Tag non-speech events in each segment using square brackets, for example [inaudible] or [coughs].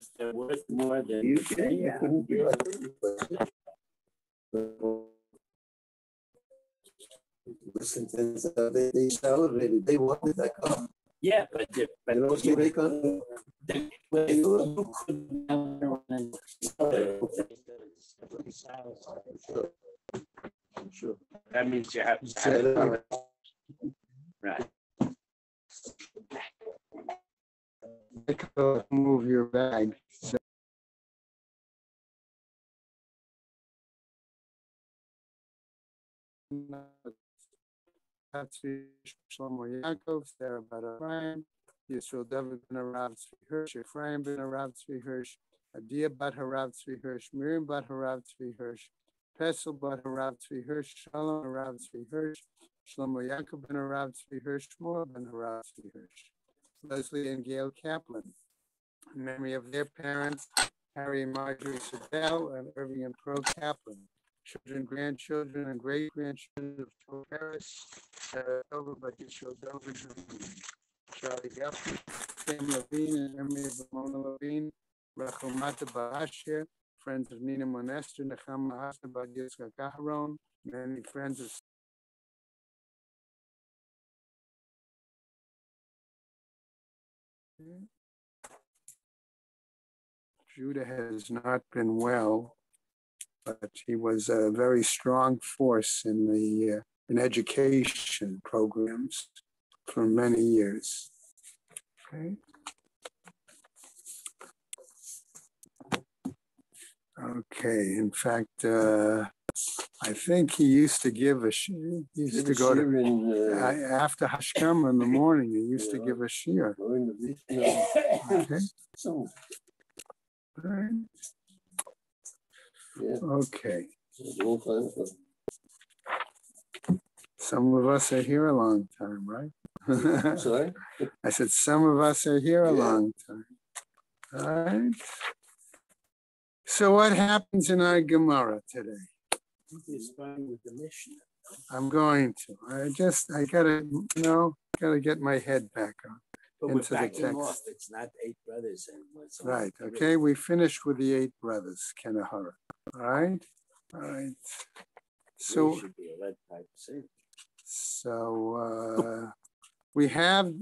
Is there worth more than? You can, you. Listen, to uh, they, they celebrated, they wanted that car. Yeah, but, but You know, so they got, the- you own- sure. Sure. That means you have to have it. Right. Move your bag. Patsy Shlomo Yaakov, Sarah Bada Ephraim, Yisrael David ben Arav Tzvi Hirsch, Ephraim ben Arav Tzvi Hirsch, Adia bat Harav Tzvi Hirsch, Miriam bat Harav Tzvi Hirsch, Pesel bat Harav Tzvi Hirsch, Shalom Harav Tzvi Hirsch, Shlomo Yaakov ben Arav Tzvi Hirsch, Shmuel ben Harav Tzvi Hirsch, Leslie and Gail Kaplan, in memory of their parents, Harry and Marjorie Sadell, and Irving and Pearl Kaplan, children, grandchildren, and great grandchildren of Joe Harris, Sarah Dover, Dover, Charlie Guthrie, Sam Levine, in memory of Ramona Levine, Rachel Mata Bahashir, friends of Nina Monester, Nechama Hasna Bar Yitzchak Aharon, many friends of Judah has not been well, but he was a very strong force in the uh, in education programs for many years. Okay. Okay, in fact, uh, I think he used to give a, he used to go to, in, uh, after Hashkama in the morning, he used to give a shiur. during the week, you know, Okay, so, all right, yeah, okay. all kinds of- Some of us are here a long time, right? [laughs] Sorry? I said, some of us are here a Yeah. long time. All right. So what happens in our Gemara today? He's fine with the mission. I'm going to, I just, I gotta, you know, gotta get my head back on. But Into the text. off. It's not eight brothers anymore. Right, okay, we finished with the eight brothers, Kenahara. All right, all right. So, Should be a lead pipe so, uh, we have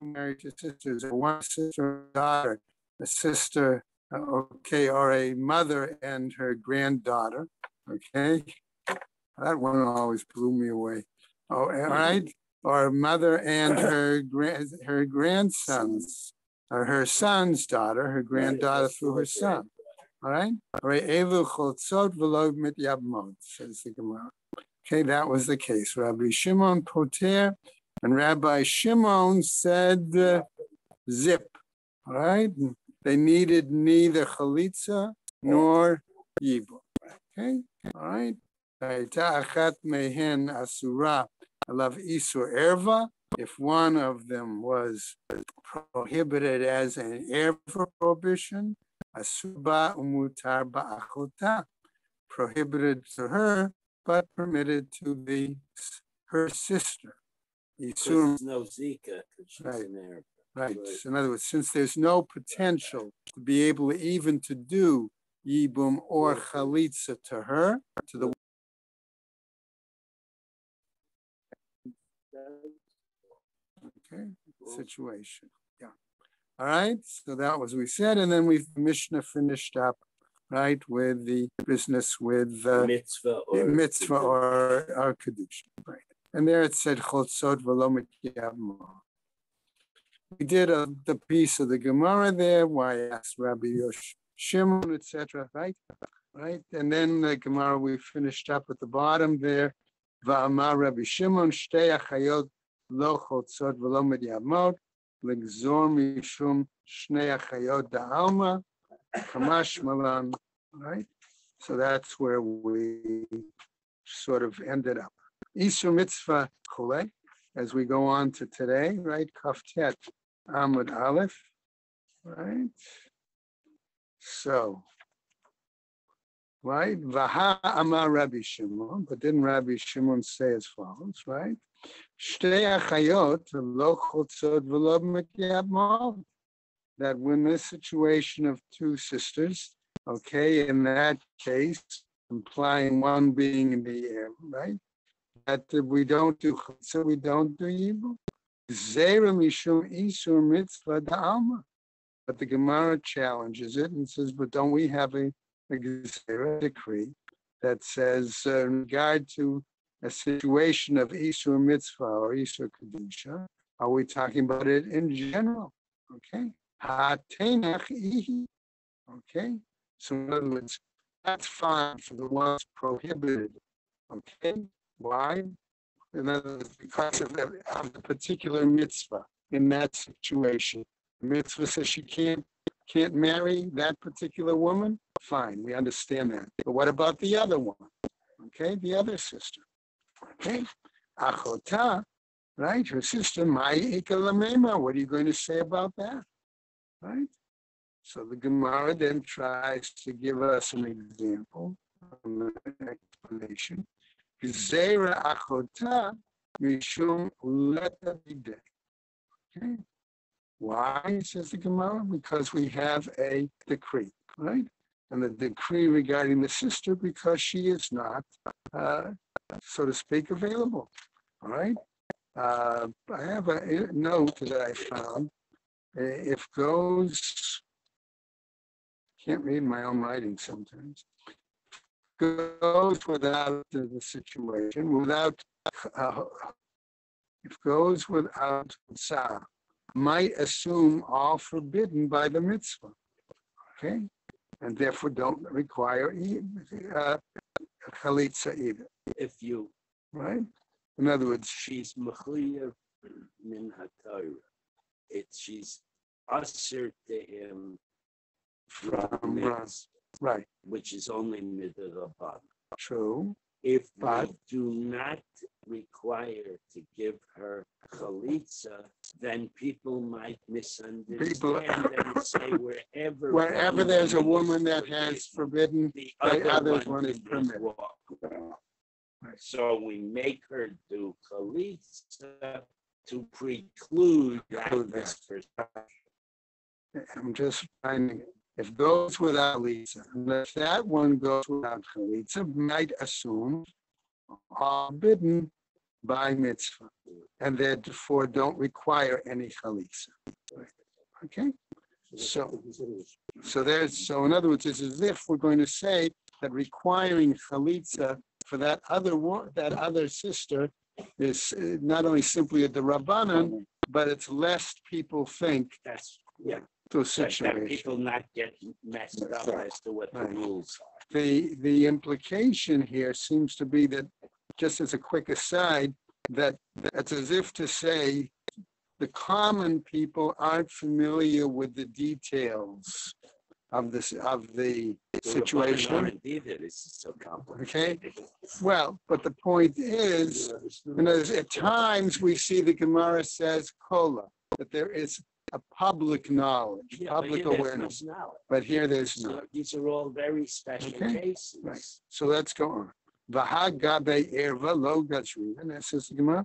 married to sisters, or one sister daughter, a sister, uh, okay, or a mother and her granddaughter, okay? That one always blew me away. Oh, all right, or mother and her grand, her grandsons, or her son's daughter, her granddaughter through her son. All right, all right, says the Gemara. Okay, that was the case. Rabbi Shimon Poter and Rabbi Shimon said uh, zip. Right, they needed neither chalitza nor yibum. Okay, all right. If one of them was prohibited as an erva prohibition, asuba umutar ba'achota, prohibited to her, but permitted to the her sister. Isur There's no Zika, 'cause she's Right. in there. Right. Right. In other words, since there's no potential to be able even to do yibum or chalitza to her, to the okay, situation. Yeah. All right. So that was we said, and then we Mishnah finished up right with the business with uh, Mitzvah or. mitzvah or or kedusha. Right. And there it said chotzot v'lo mityavmo. We did uh, the piece of the Gemara there, why asked Rabbi Yosh Shimon, etc. Right, right, and then the Gemara we finished up at the bottom there. Va'amar Rabbi Shimon shtei achayot lo chotzot v'lo midyavmot legzor mishum shnei achayot da'alma kamash malan. Right, so that's where we sort of ended up. Isur mitzvah kule, as we go on to today, right? Kaftet Amud Aleph, right? So right? Vaha Amar Rabbi Shimon, but didn't Rabbi Shimon say as follows, right? That when this situation of two sisters, okay, in that case, implying one being in the air, right? That we don't do, so we don't do evil. Zera mishum isur mitzvah da'alma. But the Gemara challenges it and says, but don't we have a, a Gezerah decree that says uh, in regard to a situation of Isur mitzvah or Isur kedusha, are we talking about it in general? Okay. Ha'tenach ihi. Okay. So in other words, that's fine for the ones prohibited. Okay. Why? In other words, because of the, of the particular mitzvah in that situation. The mitzvah says she can't can't marry that particular woman. Fine, we understand that. But what about the other one? Okay, the other sister. Okay, achota, right? Her sister, my ikalamema. What are you going to say about that? Right. So the Gemara then tries to give us an example, an explanation. Zera achota mishum leta bidei. Okay. Why, says the Gemara? Because we have a decree, right? And the decree regarding the sister because she is not, uh, so to speak, available. All right. Uh, I have a note that I found. If goes, can't read my own writing sometimes. Goes without the, situation, without, uh, if goes without sa, might assume all forbidden by the mitzvah. Okay? And therefore don't require uh, chalitza either, If you, right? In other words, she's mechuyev min. It's, she's usher to him from, mitzvah, right, which is only midrabanan. true, If But- do not require to give her chalitza, then people might misunderstand people, and say [laughs] wherever. wherever there's a woman that has forbidden, The the other others one did permitted. wrong. Right. So we make her do chalitza to preclude that. I'm just finding, it. If goes without chalitza, if that one goes without chalitza, might assume are bidden by mitzvah, and therefore don't require any chalitza. Okay, so, so there's, so in other words, it's as if we're going to say that requiring chalitza for that other that other sister is uh, not only simply a the rabbanan, but it's lest people think That's, yeah, to a that- situation. people not get messed up as to what the Right. rules are. The, the implication here seems to be that, just as a quick aside, that that's as if to say the common people aren't familiar with the details of this, of the The situation. this is so complicated. Well, but the point is, you know, at times we see the Gemara says kola, that there is a public knowledge, Yeah, but public here there's no awareness, knowledge. but here there's So. These are all very special Okay, cases. right. So let's go on. Vahagabe erva lo and that says the Gemara.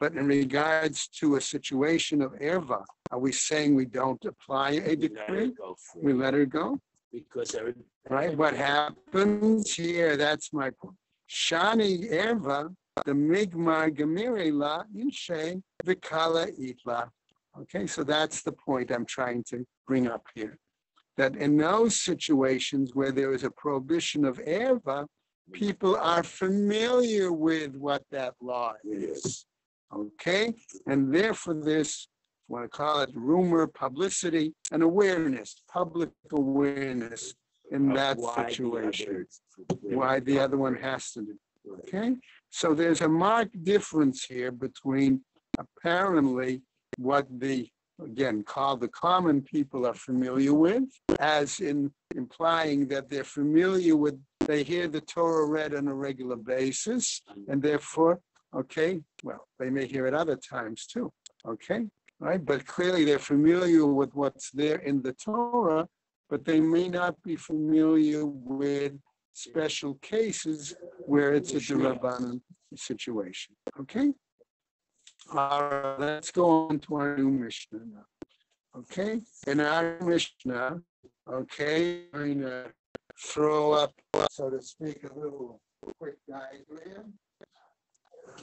But in regards to a situation of erva, are we saying we don't apply a We let decree? go free, We let her go, Because every. right? What happens here, that's my point. Shani erva, the migmar gemiri la inshe vikala itla. Okay, so that's the point I'm trying to bring up here. That in those situations where there is a prohibition of erva, people are familiar with what that law is. Okay, and therefore there's, want to call it rumor, publicity, and awareness, public awareness in that why situation. forbid. Why the other one has to do. Okay, so there's a marked difference here between apparently what the, again, called the common people are familiar with, as in implying that they're familiar with, they hear the Torah read on a regular basis, and therefore, okay, well, they may hear it other times too, okay? Right, but clearly they're familiar with what's there in the Torah, but they may not be familiar with special cases where it's a Durabanan situation, okay? All right, let's go on to our new Mishnah now. Okay, in our Mishnah, okay, I'm gonna throw up, so to speak, a little quick diagram.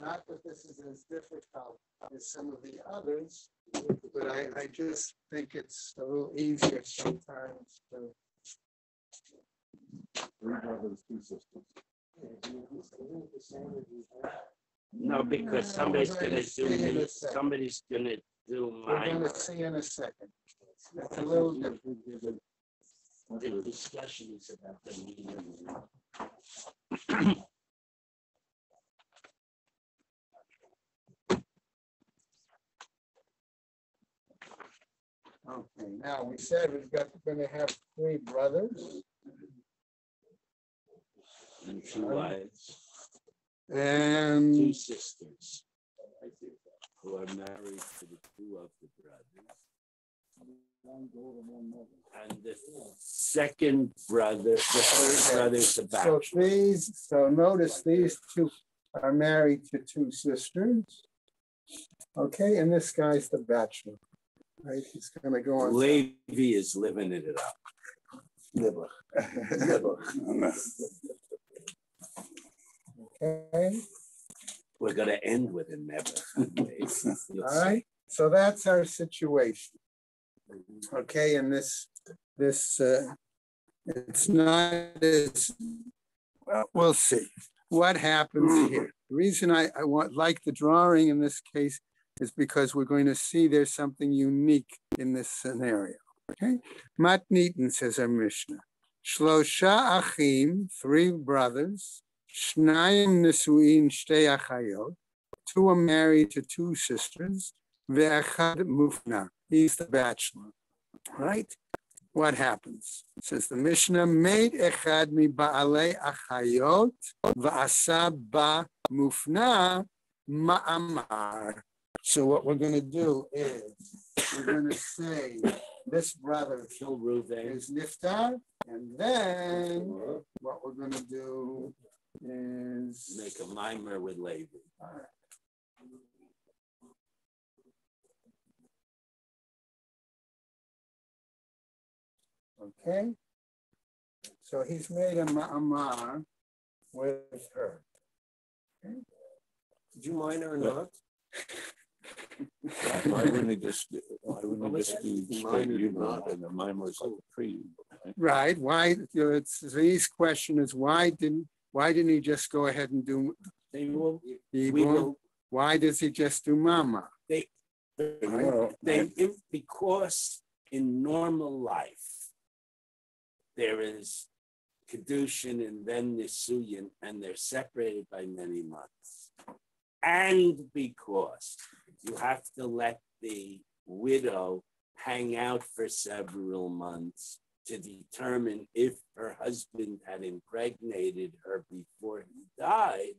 Not that this is as difficult as some of the others, but I, I just think it's a little easier sometimes to. No, because somebody's gonna See in a do, somebody's gonna do We're mine. gonna see in a second. It's a little different. The discussion is about the meaning. [clears throat] Okay, now we said we've got, gonna have three brothers And two wives, two sisters. Who are married to the two of the brothers. And the second brother, the third brother is a so bachelor. these, so notice these two are married to two sisters. Okay, and this guy's the bachelor. Right, he's gonna go on. Levi is living it up. [laughs] Never, [laughs] never. Okay, We're gonna end with a never. [laughs] All right, so that's our situation. Okay, and this, this, uh, it's not as, well, we'll see what happens here. The reason I, I want, like the drawing in this case is because we're going to see there's something unique in this scenario. Okay, Matnitin says our Mishnah. Shlosha achim, three brothers, two are married to two sisters, ve'achad mufna, he's the bachelor, right? What happens? Says the Mishnah, made mi ba'alei achayot, va'asa ba mufna ma'amar. So what we're gonna do is, we're gonna say, this brother Reuven. is niftar, and then what we're gonna do is. Make a mimer with Levi. Okay? So he's made a ma'amar with her. Did you mind or not? Why wouldn't it just, why wouldn't it just be Mine straight is you not. and the mine was like a pre? Right, why, you know, it's, his question is, why didn't, why didn't he just go ahead and do? They will, he we won't- Why does he just do mama? Well, they, if, because in normal life, there is Kedushin and then Nisuyin, and they're separated by many months. And because you have to let the widow hang out for several months to determine if her husband had impregnated her before he died,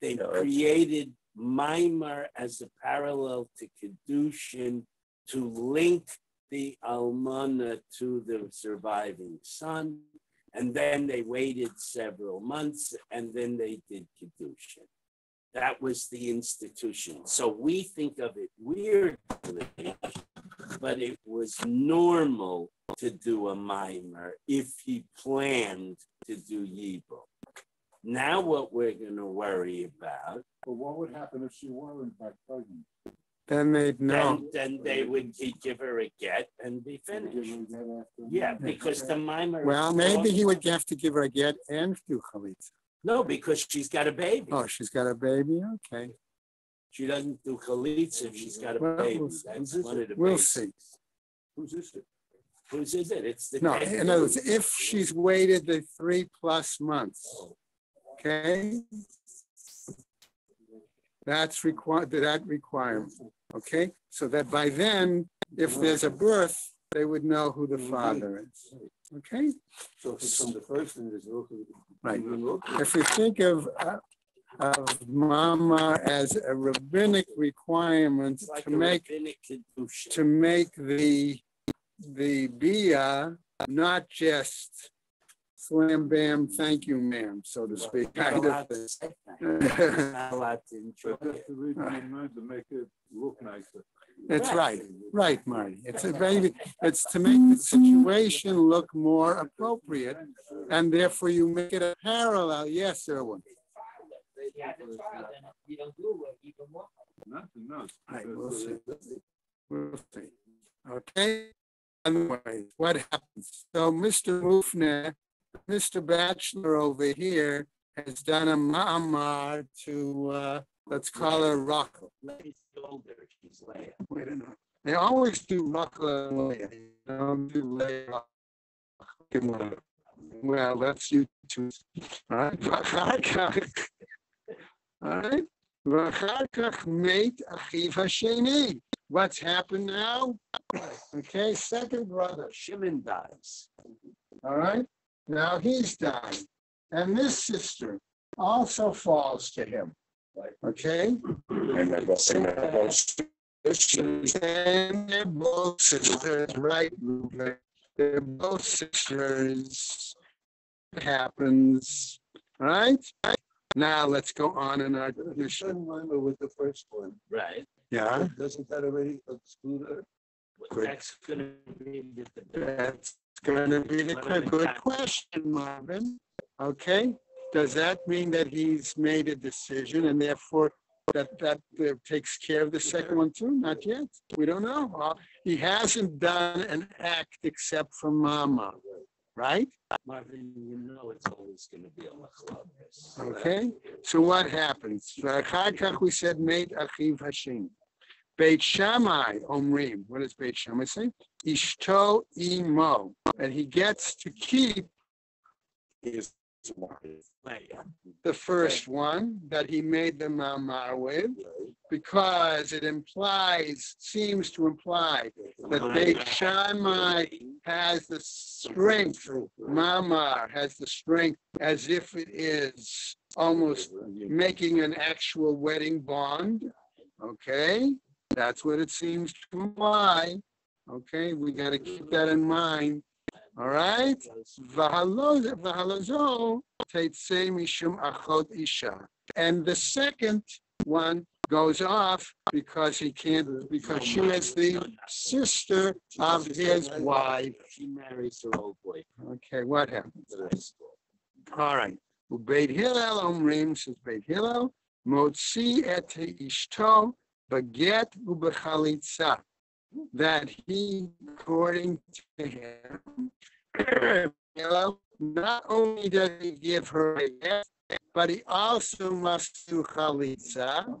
they that's- created Maimar as a parallel to Kedushin to link the Almana to the surviving son. And then they waited several months and then they did Kedushin. That was the institution. So we think of it weirdly, but it was normal to do a mimer if he planned to do Yibum. Now what we're going to worry about But what would happen if she were in fact pregnant? Then they'd know. then, then they would give her a get and be finished. Yeah, because the mimer. Well, maybe he would have to give her a get and do chalitza. No, because she's got a baby. Oh, she's got a baby, okay. She doesn't do chalitza if she's got a Well, baby. we'll see. That's one of the We'll see. Who's this? Whose is it? It's the. No, in other words, if she's waited the three plus months, okay? That's required, that requirement, okay? So that by then, if there's a birth, they would know who the father is, okay? So if it's from the first and there's no. Right. If we think of, uh, of mama as a rabbinic requirement like to make to make the, the bia not just slam bam, thank you, ma'am, so to speak, You're kind of. that. Not allowed to [laughs] enjoy it. the reason we meant to make it look nicer. That's right, right, Marty. It's a very, it's to make the situation look more appropriate, and therefore you make it a parallel. Yes, Erwin. Nothing else. Right, we'll see. We'll see. Okay. Anyway, what happens? So Mr. Mufner, Mr. Bachelor over here has done a ma'amar to, uh, Let's call her Rachel. Letty's older. She's Leah. Wait a minute. They always do Rachel and Leah. They don't do Leah. Well, that's you two. All right. All right. What's happened now? Okay, second brother, Shimon dies. All right, now he's died. And this sister also falls to him. Okay? And they're both sisters, right? Reuben? They're both sisters. It Happens, all right? Now let's go on in our Your tradition. son with the first one, Right. Yeah, doesn't that already exclude her? Great. That's gonna be the- the. that's gonna be the que- good question, Marvin. Okay, does that mean that he's made a decision and therefore that that uh, takes care of the second one too? Not yet. We don't know. Uh, he hasn't done an act except for Mama, right? Marvin, you know it's always going to be a machlabes. Okay. So what happens? We said made achiv hashim. Beit Shammai omrim. What does Beit Shammai say? Ishto imo, and he gets to keep his the first one that he made the mamar with because it implies, seems to imply that Beit Shammai has the strength, mamar has the strength as if it is almost making an actual wedding bond. Okay, that's what it seems to imply. Okay, we got to keep that in mind. All right. V'halo- v'halazo teitzei mishum achot isha. And the second one goes off because he can't, because she is the sister of his wife. She marries her old boyfriend. Okay, what happens? All right. Beit Hillel omrim, says Beit Hillel, motzi et ishto baget ubechalitza. That he, according to him, [clears throat] not only does he give her a get, but he also must do chalitza.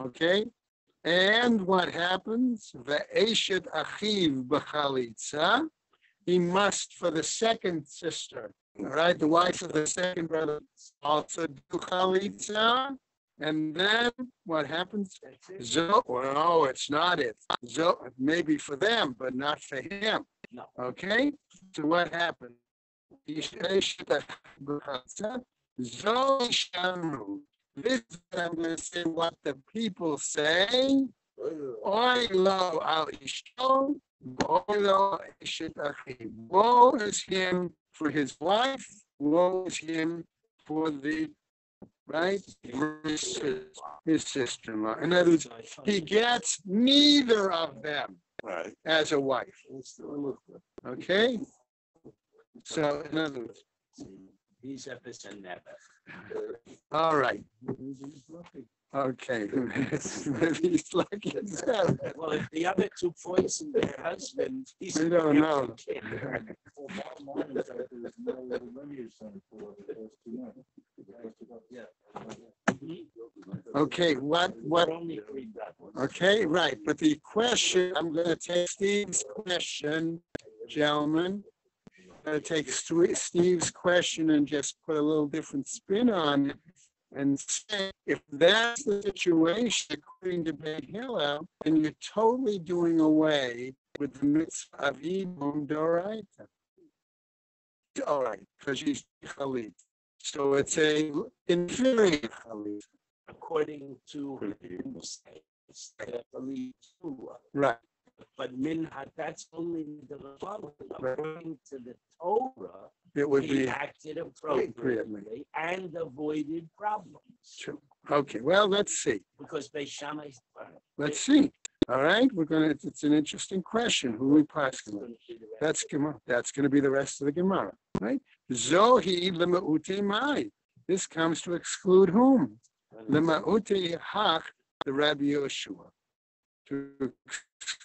Okay? And what happens? Ve'eshet achiv b'chalitza. He must, for the second sister, right? the wife of the second brother also do chalitza. And then what happens? Zo, well, no, it's not it. Zo, maybe for them, but not for him. No. Okay, so what happened? Zo shamru. This is I'm going to say what the people say. Oy lo al ishto, bo lo eshet achiv. Woe is him for his wife, woe is him for the, right, his his sister-in-law. In other words, he gets neither of them Right. as a wife, okay? So in other words, He's a this and never. all right. Okay. [laughs] Maybe he's as hell. Well, if the other two poisoned their husbands, he's. We don't know. [laughs] Okay, what, what, But only three brothers. okay, right, but the question, I'm gonna take Steve's question, gentlemen. I'm Gonna take Steve's question and just put a little different spin on it. And say, if that's the situation according to Beit Hillel, then you're totally doing away with the mitzvah of Ibum Doraita. All right, because he's Khalid. So it's a inferior Khalid. According to. it's the belief too. Right. But minhag, that's only the following. According to the Torah, it would he be, acted appropriately and avoided problems. True. okay, well, let's see. Because Beis Shammai. Uh, let's see. All right, we're gonna, it's an interesting question. Who we passing? That's Gemara. That's gonna be the rest of the Gemara, right? Zohi lema'ute mai. This comes to exclude whom? Lema'ute hach, the Rabbi Yeshua, To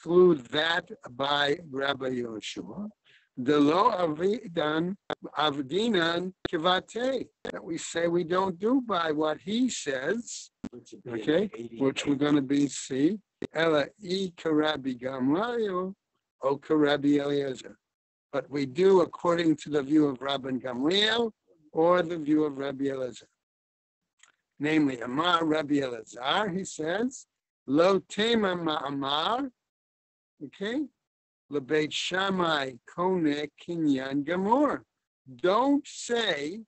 exclude that by Rabbi Yoshua. The lo avidan avdinan kivate, that we say we don't do by what he says, okay, which we're gonna be, see, ella e karabi gamliel, o karabi Eliezer. But we do according to the view of Rabban Gamliel or the view of Rabbi Eliezer. Namely, Amar Rabbi Elazar, he says, lo tema ma'amar, okay, lebeit Shammai kone kinyan gamor. Don't say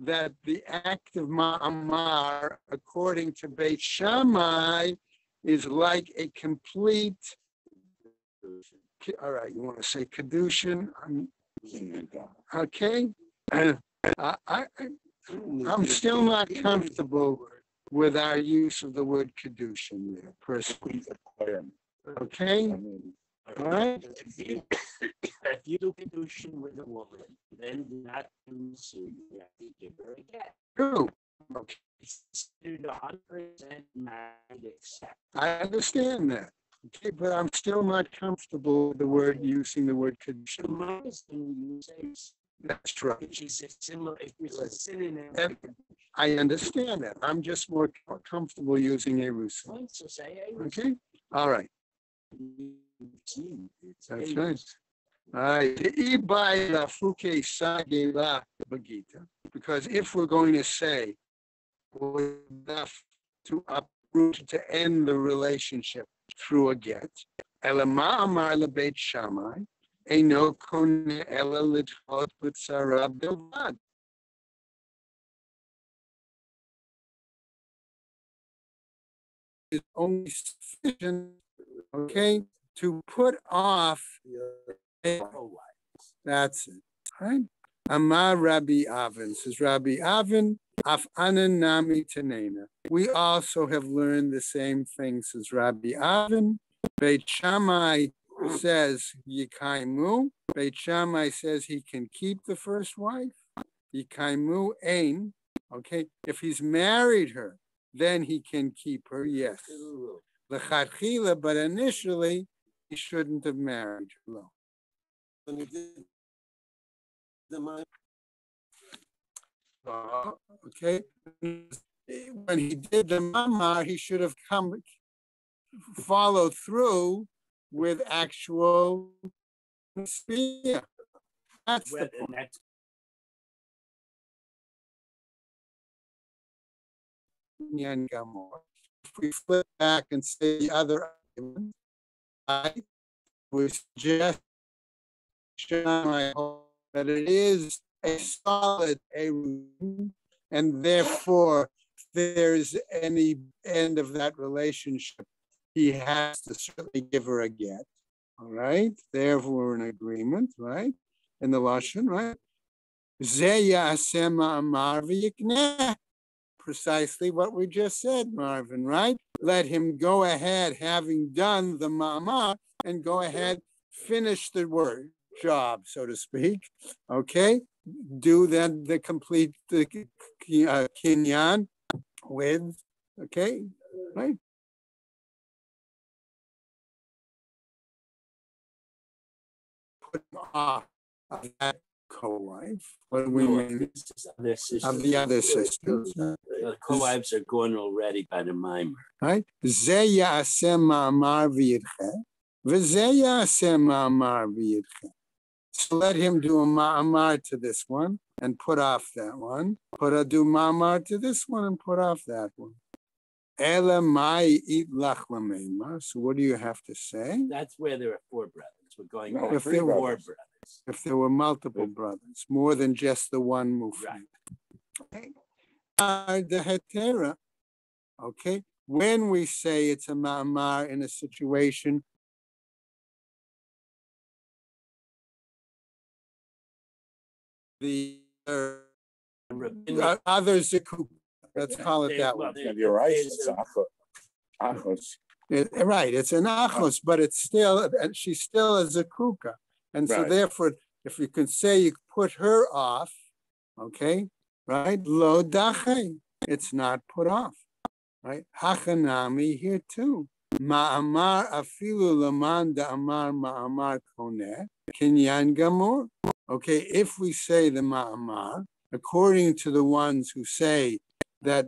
that the act of ma'amar, according to Beit Shammai, is like a complete. All right, you want to say kedushin? Okay, I, [clears throat] I, I- I'm still not comfortable with our use of the word kedushin there, personally. Okay, all right, If you, if you do kedushin with a woman, then do not so you have to give her a get. true. Okay, It's hundred percent married except. I understand that. Okay, but I'm still not comfortable with the word, using the word kedushin. Shemai's when you That's right. is a similar, it's a synonym. I understand that. I'm just more comfortable using So say, Okay, all right, that's right. All right, ibai la fuke bagita, because if we're going to say we enough to uproot, to end the relationship through a get, elama amar lebeit shamai, eno kone ela lidchot b'tzara bilvad. Is only sufficient, okay, to put off that's it, right? Amar Rabbi Avin, says Rabbi Avin, Af Nami Tanena. We also have learned the same thing, says Rabbi Avin. Beit Shammai says Yikaimu. Beit Shammai says he can keep the first wife. Yikaimu Ain. Okay, if he's married her, then he can keep her, yes. But initially he shouldn't have married her. When he did the Okay, when he did the mamar, he should have come, followed through with actual spear. That's the point. and that's Gamor. We flip back and say the other argument, I would suggest that it is a solid Eruv, and therefore, there's any end of that relationship, he has to certainly give her a get. All right, therefore, we're in agreement, right? In the Lashon, right? Precisely what we just said, Marvin, right? Let him go ahead, having done the mama, and go ahead, finish the work job, so to speak. Okay, do then the complete the uh, kinyan with, okay, right? Off of that co-wife. What do we mean? Their sisters. Of the other sisters. The co-wives are gone already by the mimer. right? זה יעשה מאמר וידחה, וזה יעשה מאמר וידחה. So let him do a ma'amar to this one and put off that one. Put a do ma'amar to this one and put off that one. Ela mai eat lach lameima. So what do you have to say? That's where there are four brothers. We're going No, back if to they were- four brothers. If there were multiple brothers, more than just the one mufti. Right. Okay. Uh, the hetera, okay, when we say it's a ma'amar in a situation the uh, Rabbinic- other Zakuk. Let's call it that Well, way. you're right, it's a- achos. Achos, It- right, it's an achos, but it's still, and she's still a zakuka. And so therefore, if you can say you put her off, okay, right? Lo dache, it's not put off, right? Hachanami here too. Ma'amar afilu laman da'amar ma'amar koneh, kinyan gamor. Okay, if we say the ma'amar, according to the ones who say that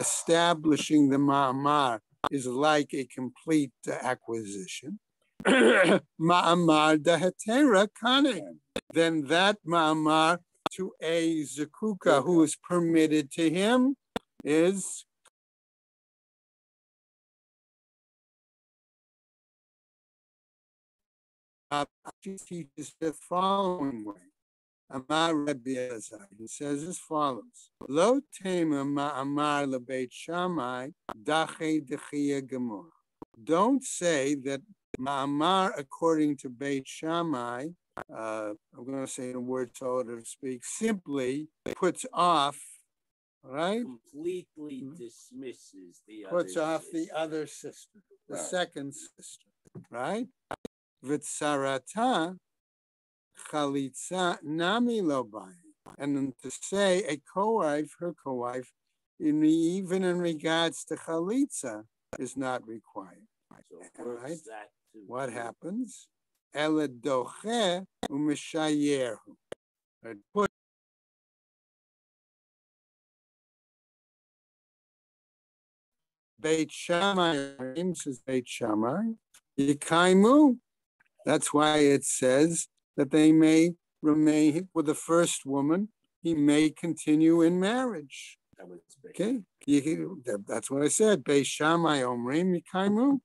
establishing the ma'amar is like a complete uh, acquisition. [coughs] Ma'amar dahetera kane. Then that ma'amar to a zakuka who is permitted to him is teaches the following way. Amar Rabbi Elazar, he says as follows: Lo tema ma'amar lebeit Shammai dache gemor. Don't say that ma'amar according to Beit Shammai. Uh, I'm going to say the word so to speak. Simply puts off, right? completely Mhm. dismisses the Puts off the other sister, the Right. second sister, right? V'tsarata chalitza nami lo bayi. And then to say a co-wife, her co-wife, in even in regards to chalitza, is not required. So Right. that What happens? Ela doche u'mishayerhu. It put Beit Shammai, says Beit Shammai, Yikaimu. That's why it says that they may remain with the first woman, he may continue in marriage. That was. Okay, you can- that- that's what I said. Beis Shammai Omrim Yikaimu,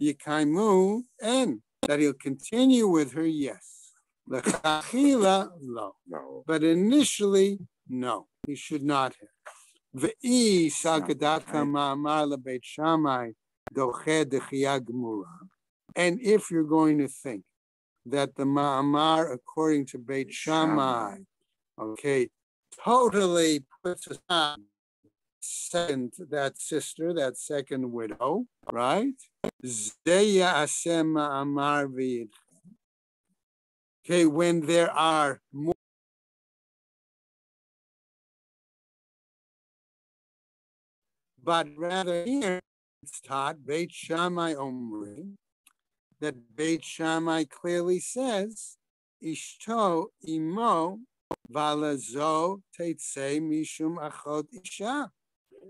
Yikaimu, and that he'll continue with her. Yes, L'chachila, no, no, but initially, no, he should not have. Ve'i sakadaka ma'amar lebeit Shammai doche dechia gemura. And if you're going to think that the ma'amar, according to Beit Shammai, okay, totally puts aside second that sister, that second widow, right? Zeya asem ma'amar v'yid. Okay, when there are more but rather here it's taught Beit Shammai Omri that Beit Shammai clearly says Ishto imo valazo teitse mishum achot isha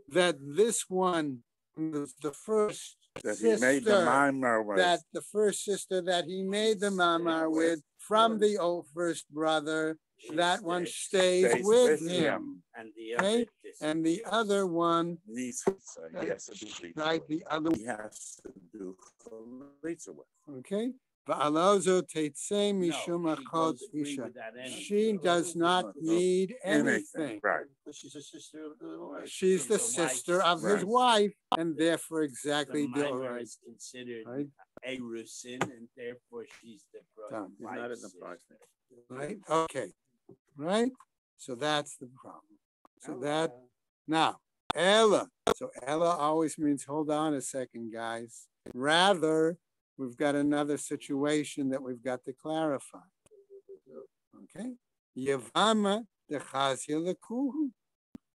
that this one the first that he made the sister minor was. that the first sister that he made the mamar with from the old first brother She that one stays. stays Stays with with him him. And the Okay, other and the other one Needs, so he has to do. right the other He has to do chalitza with. Okay. Va'alozo teitse No, mishum achot isha. with that anyway. She does not need anything. Right, But she's a sister of the wife. She's the the sister of his wife, and therefore exactly the right. is considered Right. a rusin, and therefore she's the Done. Not in the process. Right? Okay. Right? So that's the problem. So oh, that now Ella. So Ella always means hold on a second, guys. Rather, we've got another situation that we've got to clarify. Okay. Yavama dechazia lekuhu.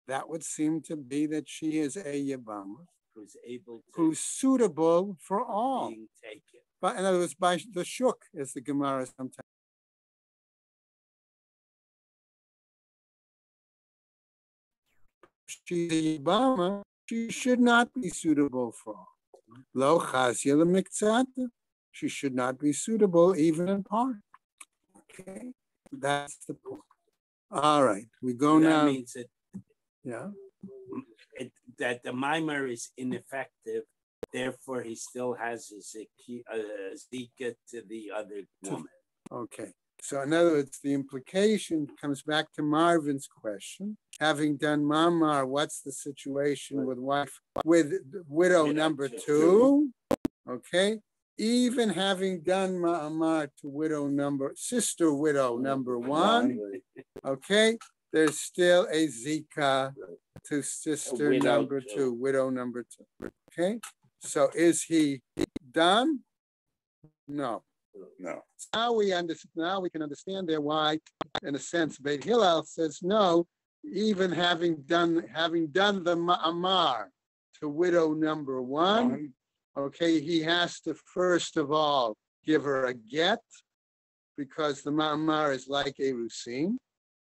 That would seem to be that she is a Yavama who's able to who's suitable for all. being taken. But in other words, by the shook, as the Gemara sometimes. She's a Yibama, she should not be suitable for all. Lo chazia she should not be suitable even in part. Okay, that's the point. All right, we go that now. means that, Yeah, it, that the mimer is ineffective. Therefore, he still has his uh, zika to the other woman. Okay, so in other words, the implication comes back to Marvin's question. Having done Mamar, what's the situation with wife, with widow number two. Okay, even having done ma'amar to widow number, sister widow number one, okay, there's still a zika to sister widow number two. two, widow number two, okay? So is he done? No. No, Now we understand, now we can understand there why, in a sense, Beit Hillel says no, even having done, having done the ma'amar to widow number one, okay, he has to first of all give her a get because the ma'amar is like a rusin,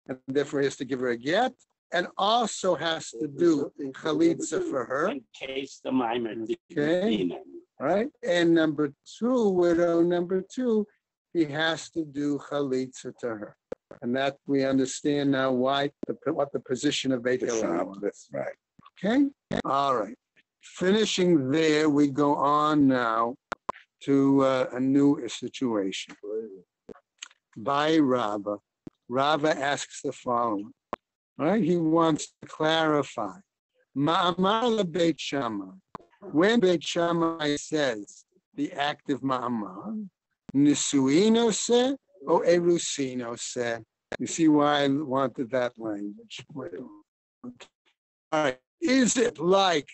and therefore he has to give her a get, and also has to do chalitza for her. In case the ma'amar didn't Okay. right? And number two, widow number two, he has to do chalitza to her. And that we understand now why, the what the position of Beit the Hillel was. Shabbos, right. Okay, all right. Finishing there, we go on now to uh, a new situation. By Rava. Rava asks the following. Right? he wants to clarify. Ma'amar Beit Shammai. When Beit Shammai says the active ma'amar, nisuino se or erusino se. You see why I wanted that language. Okay. All right, is it like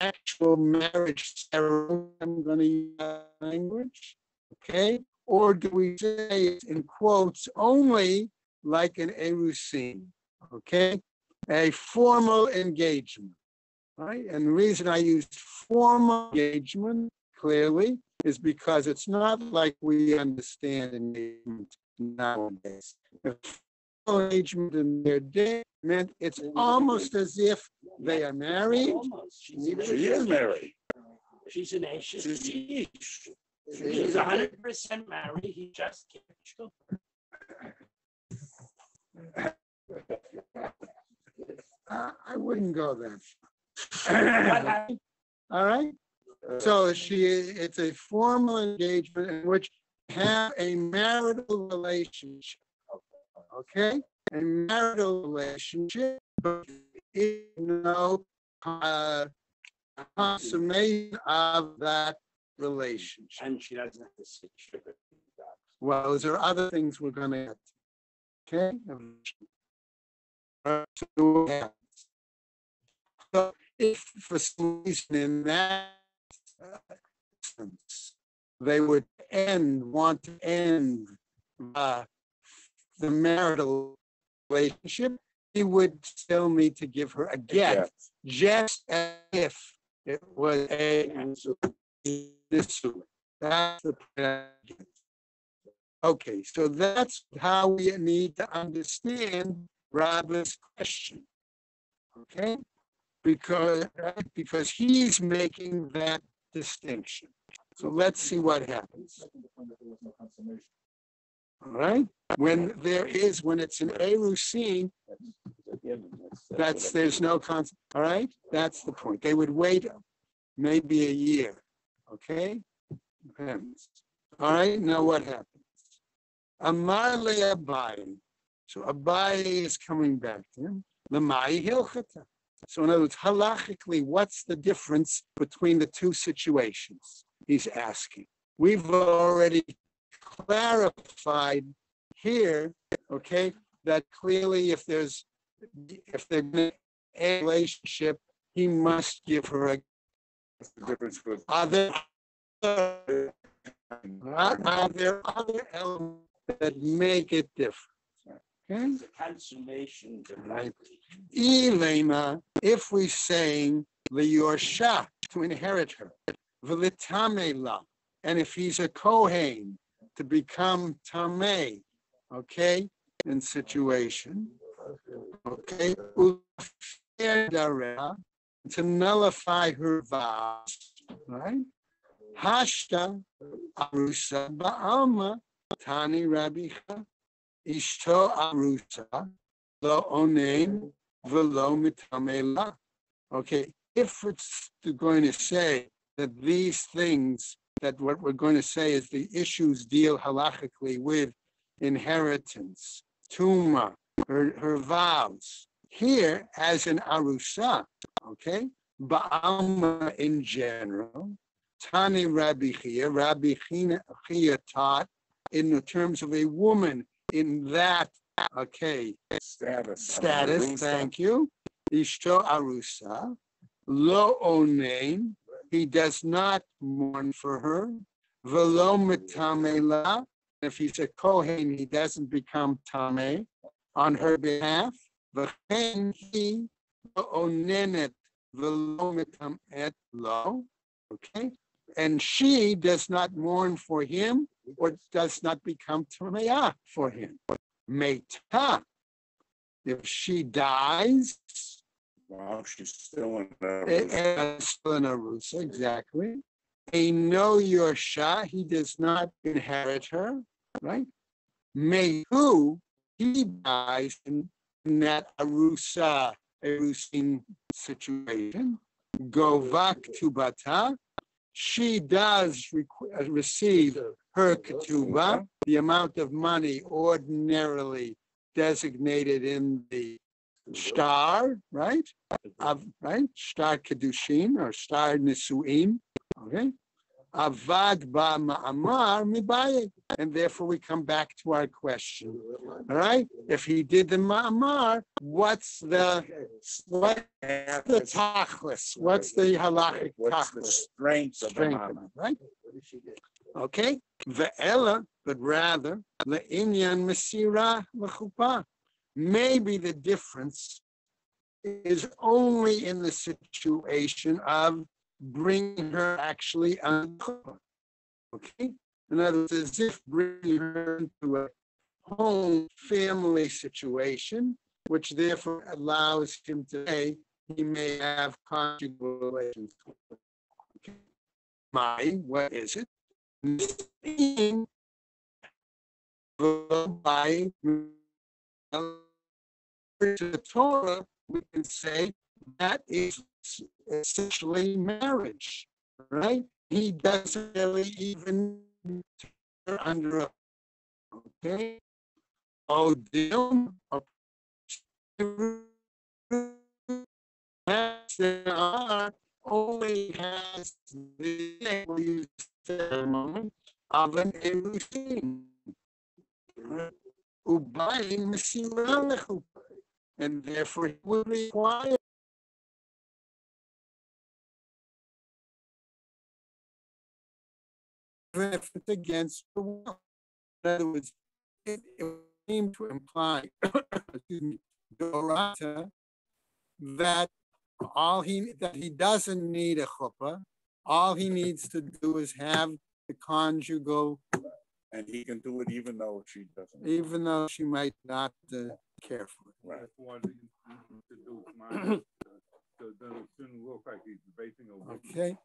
actual marriage ceremony? I'm going to use that language, okay? Or do we say it in quotes only like an erusin, okay? A formal engagement, right? And the reason I used formal engagement clearly is because it's not like we understand engagement nowadays. If formal engagement in their day meant it's almost as if they are married. Almost. She's an She is married. She's an Ashes. She's- She's hundred percent married. He just can't show. Uh, I wouldn't go there. But I- All right? So she, it's a formal engagement in which have a marital relationship. Okay? A marital relationship, but is no uh, consummation of that relationship. And she doesn't have to sit it. Well, those are other things we're gonna get. to. Okay? Uh, so? So if for some reason in that uh, instance, they would end, want to end uh, the marital relationship, he would still need to give her a get, just as if it was a this. That's the point. Okay, so that's how we need to understand Rava's question. Okay? Because, right, because he's making that distinction. So let's see what happens. All right? When there is, when it's an Erusin, that's, there's no concept, all right? That's the point. They would wait maybe a year, okay? All right, now what happens? Amar le Abaye. So Abaye is coming back to him. Lemai hilchata. So in other words, halachically, what's the difference between the two situations? He's asking. We've already clarified here, okay, that clearly if there's, if they're in a relationship, he must give her a, What's the difference with? are there, are are there other elements that make it different? Okay? The consummation. marriage. Elena, if we saying liyorsha to inherit her, v'litamela, and if he's a kohen to become tameh, okay, in situation, okay, to nullify her vows, right? Hashta arusa ba'alma tani Rabbi Chia ishto arusa lo onem velo mitamela. Okay, if it's going to say that these things, that what we're going to say is the issues deal halachically with inheritance, tuma, her, her vows. Here, as an arusa, okay, ba'alma in general, Tani Rabbi Chia, Rabbi Chia taught in the terms of a woman in that, okay, Status. status, thank you. Ishto Arusa, Lo Onain, he does not mourn for her. Velo Mitamela, if he's a Kohen, he doesn't become Tame on her behalf. V'chen he onenet velo et lo, okay? And she does not mourn for him or does not become Tameah for him. Meta, if she dies, Wow, she's still in eh, the. eh, still in Arusa, exactly. A no Yorsha, he does not inherit her, right? May who he dies in, in that Arusa, Arusin situation. Govak to Bata, she does uh, receive her ketuba, the amount of money ordinarily designated in the shtar, right? Of, right? Shtar kedushin or shtar nisuin, okay? Avad ba ma'amar mibayit. And therefore we come back to our question, all right? If he did the ma'amar, what's the, what, the tachlis? What's the halachic What's the tachlis? strength of the Strength of mama? right? Okay, ve'ela, but rather, le'inyan mesira l'chuppah. Maybe the difference is only in the situation of bringing her actually. Okay, in other words, as if bringing her into a home family situation, which therefore allows him to say he may have conjugal relations. Okay. My, what is it? By the Torah, we can say that is essentially marriage, right? He doesn't really even under a okay. Odilm there are only has the moment of an erusin. Ubayim Mesirah and therefore he would require even if it's against the will. In other words, it, it would seem to imply, [coughs] excuse me, Dorata, that all he, that he doesn't need a chuppah, all he needs to do is have the conjugal, And he can do it even though she doesn't. even though she might not uh, care for it. Right. That's why they introduced mine. Then it shouldn't look like he's debating a. Okay,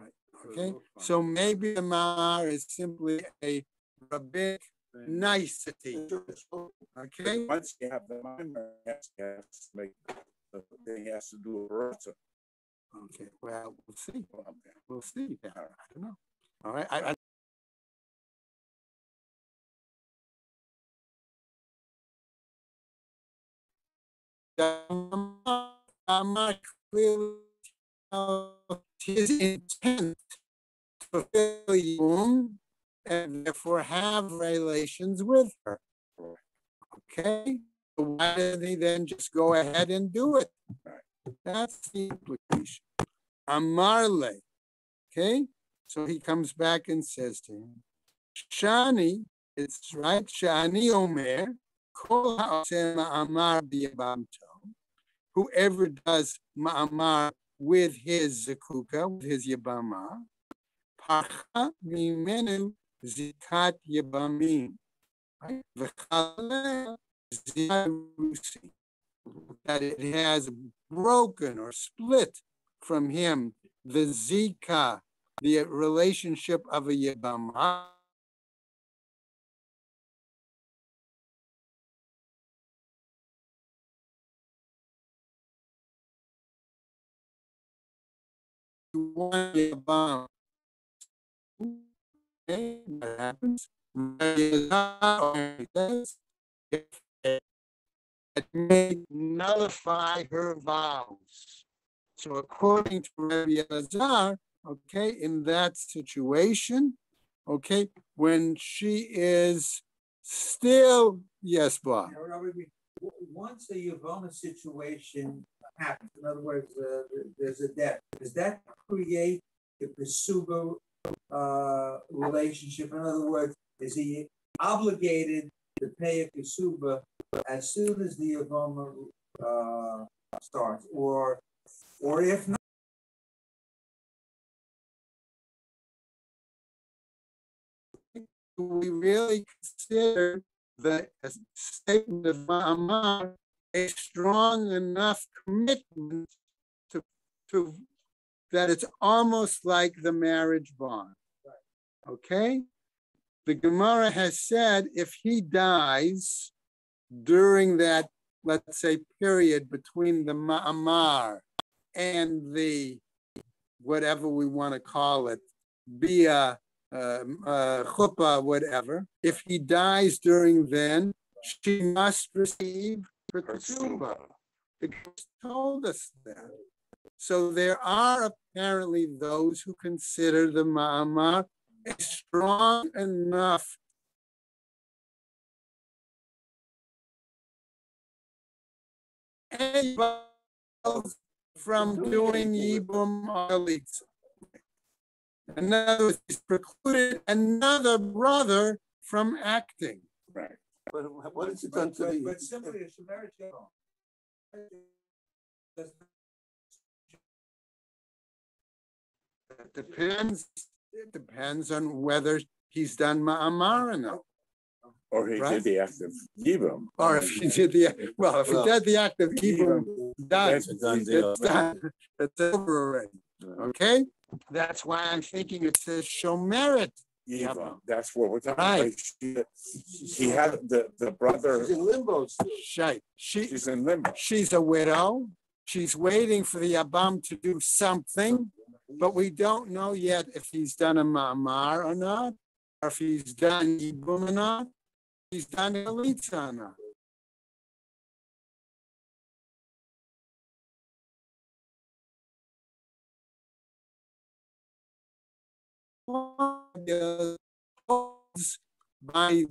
It okay, so maybe the mar is simply a rabbinic nicety, okay? Once you have the minor, he has to make, he has to do a rota. Okay, well, we'll see, we'll see, I don't know. All right, I, I Amar clearly his intent to fulfill Yom and therefore have relations with her. Okay, so why did he then just go ahead and do it? That's the implication. Amarle, okay, so he comes back and says to him, Shani, it's right, Shani Omer, Kol b'yabamto. Whoever does ma'amar with his zakuka, with his yabama, parcha mimenu zikat yabamim. Right? That it has broken or split from him the zika, the relationship of a yabama. One yabam. Okay, what happens? It may nullify her vows. So according to Rabbi Elazar, okay, in that situation, okay, when she is still, yes, Bob. Once the Yavona situation happens, in other words, uh, there's a debt, does that create the Kasuba uh, relationship? In other words, is he obligated to pay a Kasuba as soon as the Yavona uh, starts? Or, or if not, we really consider the statement of Ma'amar a strong enough commitment to, to, that it's almost like the marriage bond? Okay? The Gemara has said if he dies during that, let's say, period between the Ma'amar and the, whatever we want to call it, Bia, uh, uh, chuppah, whatever. If he dies during then, she must receive her ketubah. The Gemara told us that. So there are apparently those who consider the ma'amar a strong enough from doing Yibum Alitza. In other words, precluded another brother from acting. But what is it done to but, the? but simply a Shemerit Yavon. It depends, it depends on whether he's done Ma'amar or not. Or he Right. did the act of Yibam. Or if he did the, well, if he did the act of Yibum, done. That's done. It's done. It's over already, okay? That's why I'm thinking it says Shomeret. Yibam, that's what we're talking Right. about. She- He had the, the brother, She's in limbo. She, she's in limbo. she's a widow. She's waiting for the Abam to do something, but we don't know yet if he's done a Ma'amar or not, or if he's done Yibum or not, he's done Elitza or not. By,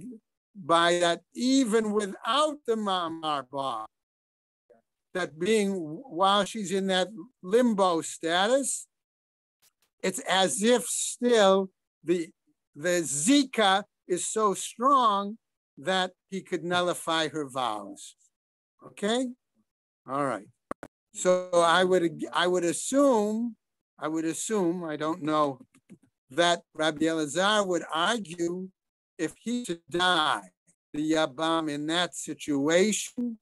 by that, even without the Ma'amar bar, that being while she's in that limbo status, it's as if still the the Zika is so strong that he could nullify her vows. Okay? All right. So I would I would assume, I would assume, I don't know, that Rabbi Elazar would argue if he should die, the Yabam in that situation,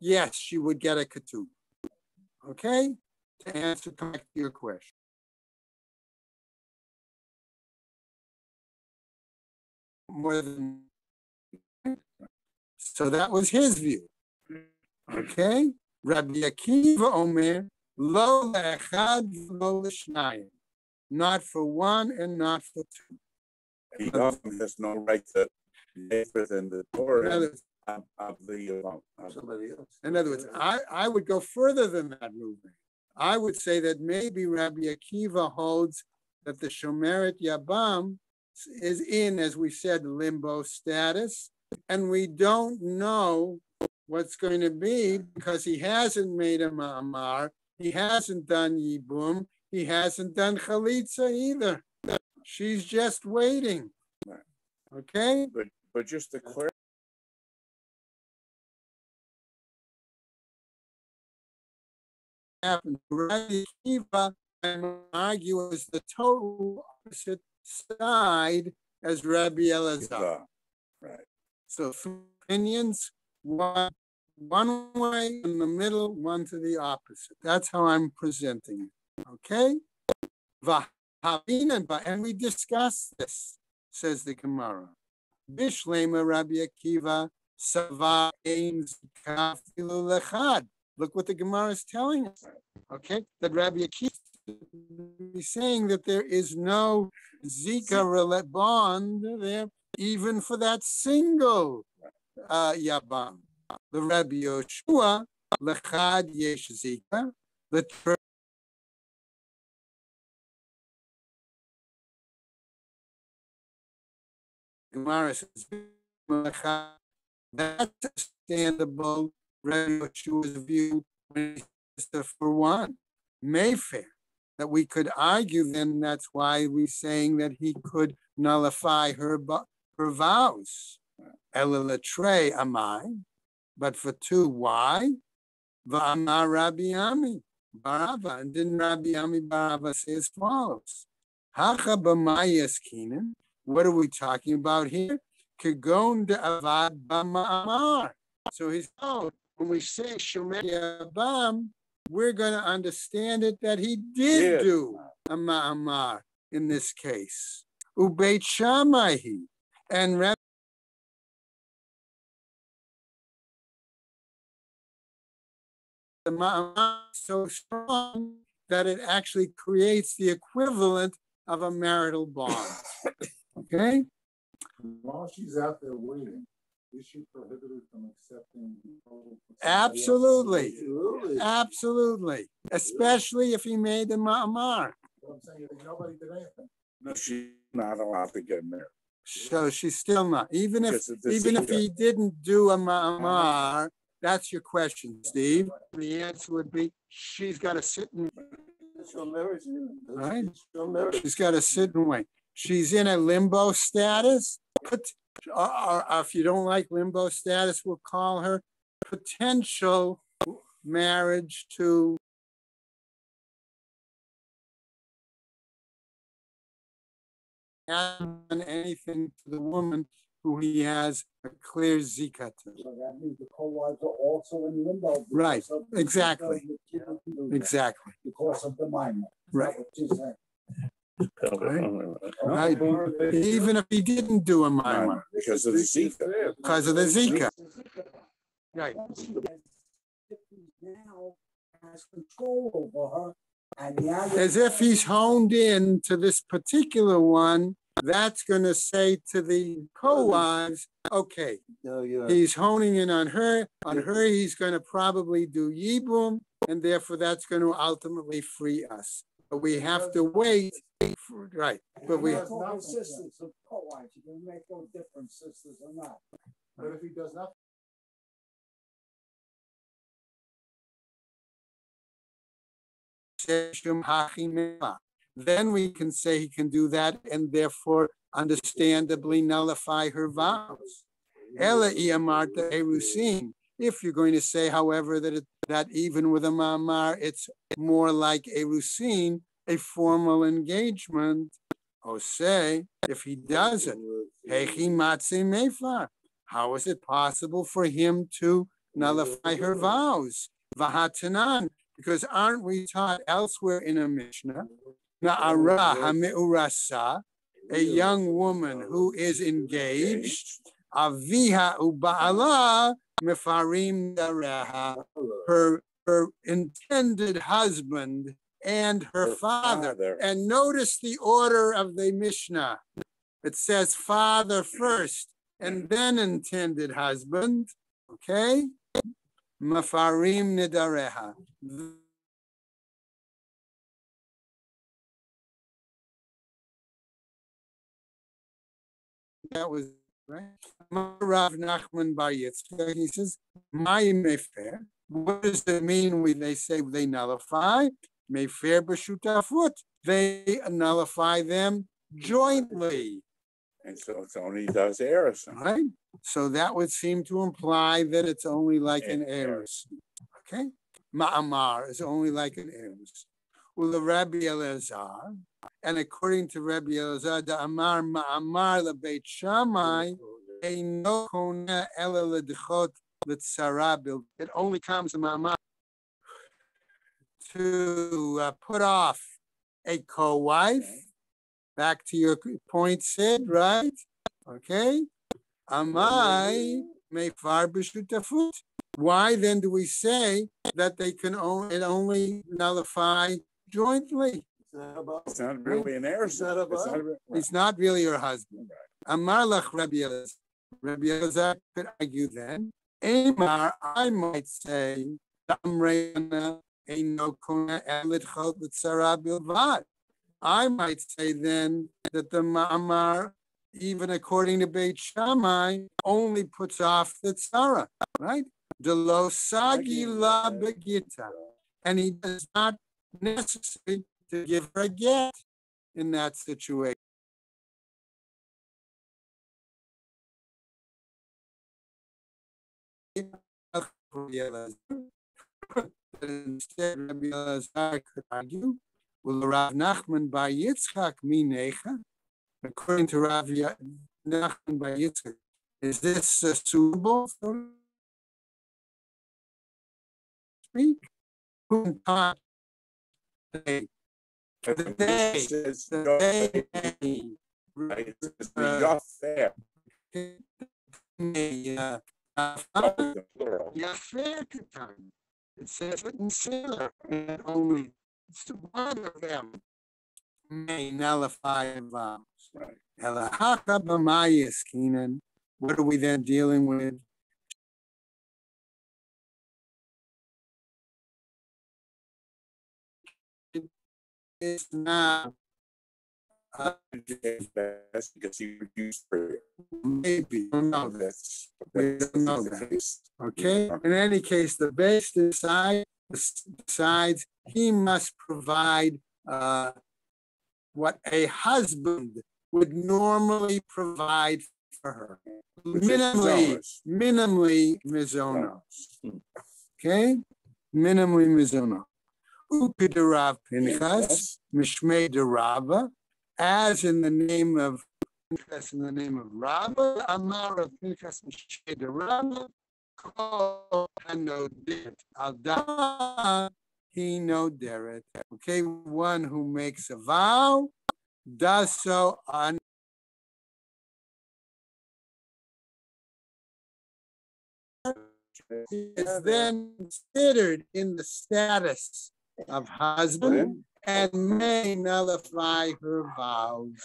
yes, she would get a ketub. Okay? To answer back to your question. More than so that was his view. Okay? Rabbi Akiva Omer, lo le'echad lo l'shnayim. Not for one and not for two. He often has no right to live within the In Torah other, of, of the, uh, Somebody else. in other words, I, I would go further than that movement. I would say that maybe Rabbi Akiva holds that the Shomeret Yabam is in, as we said, limbo status, and we don't know what's going to be because he hasn't made a ma'amar, he hasn't done yibum, he hasn't done chalitza either. She's just waiting. Okay? but but just to clarify, happened. Rabbi I argue, is the total opposite side as Rabbi Elazar. right, So opinions, one, one way in the middle, one to the opposite. That's how I'm presenting it. Okay? Vahavin and we discuss this, says the Gemara. Bishlema Rabbi Akiva Look what the Gemara is telling us. Okay, that Rabbi Akiva is saying that there is no Zika bond there, even for that single uh, Yabam. The Rabbi Yehoshua, Lechad Yesh Zika, the Gemara says, that's understandable. Rabbi Yeshua's view for one, Mayfair. That we could argue, then that's why we're saying that he could nullify her her vows. Elilatre amai, but for two, why? Va'amar Rabbi Ami Barava, and didn't Rabbi Ami Barava say as follows? Hacha b'mayas kinan. What are we talking about here? Kagon de avad b'ma'amar. So he's oh, when we say shomer abam, we're going to understand it that he did Did. do a ma'amar in this case. Ubeit Shammai and Rabbi the ma'amar so strong that it actually creates the equivalent of a marital bond. [laughs] Okay? While she's out there waiting, is she prohibited from accepting? proposal from somebody else? Absolutely. Absolutely. Absolutely. Especially if he made the ma'amar. I'm saying nobody did anything. No, she's not allowed to get married. So she's still not, even if because of the even if he didn't do a ma'amar, that's your question, Steve. The answer would be she's got to sit and She'll marry you. Right. She's got to sit and wait. She's in a limbo status. Put, or, or if you don't like limbo status, we'll call her potential marriage to done anything to the woman who he has a clear zika to. So that means the co-wives are also in limbo. Right, exactly. because you can't do that Exactly. Because of the minor. Right. What. Right. Even if he didn't do a minor Because of the Zika. because of the zika. Right. Now has control over her and the other. As if he's honed in to this particular one, that's gonna say to the co-wives, okay, No, you're. he's honing in on her, on her, he's gonna probably do yibum, and therefore that's gonna ultimately free us. But we have to wait, for- right, but we, I'm not talking sisters of co-wives, you can make no difference, sisters or not. But if he does not. Then we can say he can do that and therefore understandably nullify her vows. Ela iamarta erusin. If you're going to say, however, that it, that even with a mamar, it's more like erusin, a formal engagement. Or say, if he doesn't. How is it possible for him to nullify her vows? Vahatanan, because aren't we taught elsewhere in a Mishnah? Na'ara hami'urasa, a young woman who is engaged, aviha uba'ala mefarim dareha, her, her intended husband and her Her father. father. And notice the order of the Mishnah. It says father first and then intended husband. Okay? Mafarim nidareha. That was right. Rav Nachman Bar Yitzchak, he says, "My mefer." What does it mean when they say they nullify? Mefer b'shutafut. They nullify them jointly, And so it's only does Harrison. right? So that would seem to imply that it's only like an An. Okay? Ma'amar is only like an heiress. Well, the Rabbi Elazar, and according to Rabbi Elazar, the Amar Ma'amar lebeit Shammai, Eino kona ela ledchot letzara bil- It only comes to Ma'amar to uh, put off a co-wife. Back to your point, Sid, right? Okay. May far b'shutafut. Why then do we say that they can only, it only nullify jointly? It's not about- It's not really an not It's not It's not really her husband. Amar lach Rabbi. Rabbi Elazar could argue then. Amar, I might say. I might say then that the ma'amar even according to Beit Shammai, only puts off the tzara, right? Delo sagi begita. And he does not necessary to give her a get in that situation. Instead, Rabbi Elazar could argue, well, Rav Nachman bar Yitzchak minecha, according to Rav Nachman bar Yitzchak, is this uh, suitable? so to Speak. Who taught the day, Says, the "You're day. Right? It says, uh, may, uh, It says in Sailor, and only one of them may nullify vows. Elahaka b'mayis. What are we then dealing with? It's not. That's because you reduced maybe, I don't know. That's. We don't know that's the that. case. Okay, in any case, the base decide, decides he must provide uh, what a husband would normally provide for her. Which Minimally, minimally mizono. Okay, minimally mizono. Upidarav Pinchas, Mishmei Derava, as in the name of Pinchas in the name of Rabba, Amar of Pinchas Mishmei Derava, Kol Hanodit Alda, he no deret. Okay, one who makes a vow does so on is then considered in the status of husband and may nullify her vows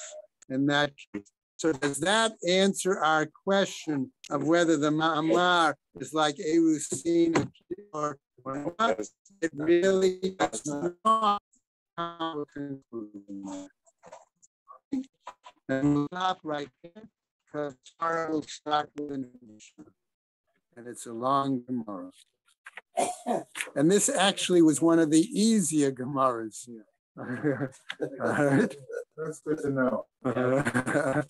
in that case. So does that answer our question of whether the ma'amar is like Erusina or not? It really does not a conclusion. And we'll stop right there because tomorrow we'll start with an and it's a long Gemara. And this actually was one of the easier Gemaras here. All right. That's good to know. [laughs]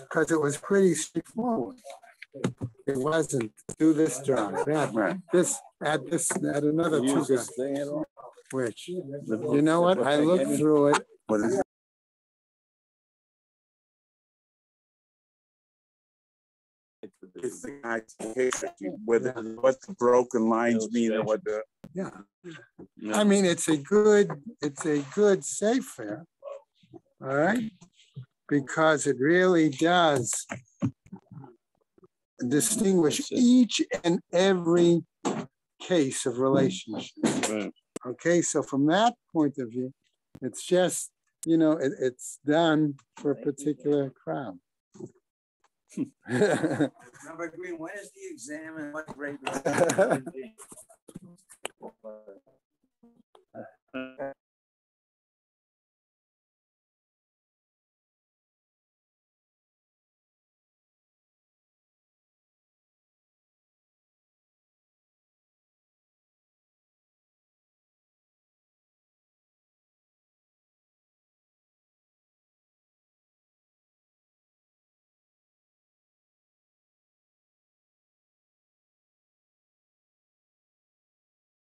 Because it was pretty straightforward. It wasn't do this job, that, this, add this, add another two, Use this guys. thing at all? which, you know what, I looked through it, What is it? It's the identification, whether, what the broken lines mean and what the. yeah. I mean, it's a good, it's a good safe fair. All right, because it really does distinguish each and every case of relationship. Right. Okay, so from that point of view, it's just, you know, it, it's done for a particular crowd. [laughs] Number Green, when is the exam and what grade? will it [laughs] be? [laughs]